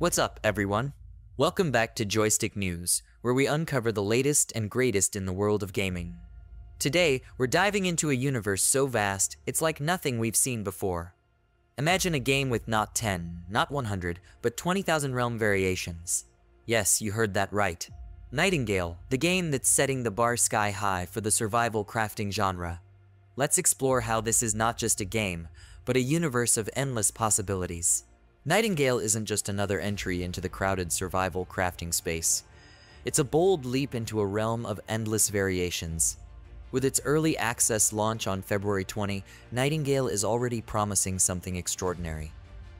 What's up, everyone? Welcome back to Joystick News, where we uncover the latest and greatest in the world of gaming. Today, we're diving into a universe so vast, it's like nothing we've seen before. Imagine a game with not 10, not 100, but 20,000 realm variations. Yes, you heard that right. Nightingale, the game that's setting the bar sky high for the survival crafting genre. Let's explore how this is not just a game, but a universe of endless possibilities. Nightingale isn't just another entry into the crowded survival crafting space. It's a bold leap into a realm of endless variations. With its early access launch on February 20, Nightingale is already promising something extraordinary.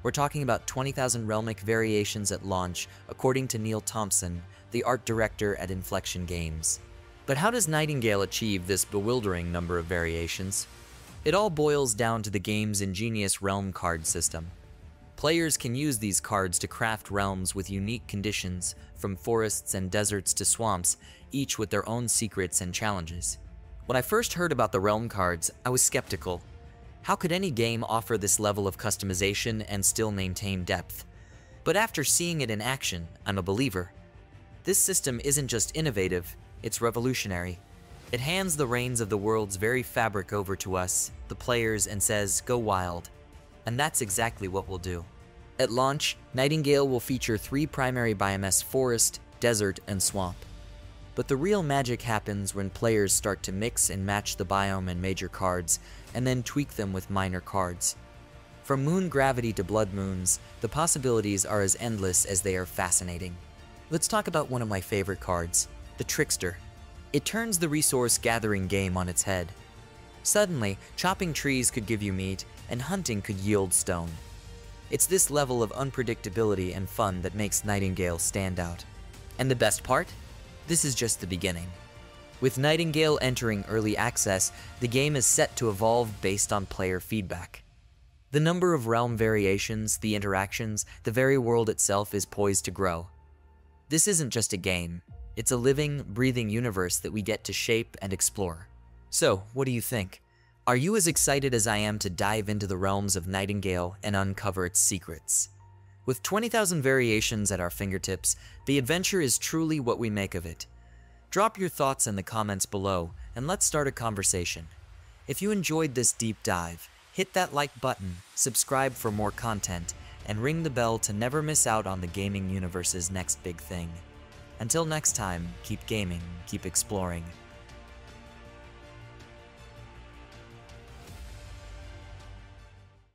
We're talking about 20,000 realmic variations at launch, according to Neil Thompson, the art director at Inflexion Games. But how does Nightingale achieve this bewildering number of variations? It all boils down to the game's ingenious realm card system. Players can use these cards to craft realms with unique conditions, from forests and deserts to swamps, each with their own secrets and challenges. When I first heard about the realm cards, I was skeptical. How could any game offer this level of customization and still maintain depth? But after seeing it in action, I'm a believer. This system isn't just innovative, it's revolutionary. It hands the reins of the world's very fabric over to us, the players, and says, go wild. And that's exactly what we'll do. At launch, Nightingale will feature three primary biomes forest, desert, and swamp. But the real magic happens when players start to mix and match the biome and major cards, and then tweak them with minor cards. From moon gravity to blood moons, the possibilities are as endless as they are fascinating. Let's talk about one of my favorite cards, the Trickster. It turns the resource gathering game on its head. Suddenly, chopping trees could give you meat, and hunting could yield stone. It's this level of unpredictability and fun that makes Nightingale stand out. And the best part? This is just the beginning. With Nightingale entering early access, the game is set to evolve based on player feedback. The number of realm variations, the interactions, the very world itself is poised to grow. This isn't just a game, it's a living, breathing universe that we get to shape and explore. So, what do you think? Are you as excited as I am to dive into the realms of Nightingale and uncover its secrets? With 20,000 variations at our fingertips, the adventure is truly what we make of it. Drop your thoughts in the comments below and let's start a conversation. If you enjoyed this deep dive, hit that like button, subscribe for more content, and ring the bell to never miss out on the gaming universe's next big thing. Until next time, keep gaming, keep exploring,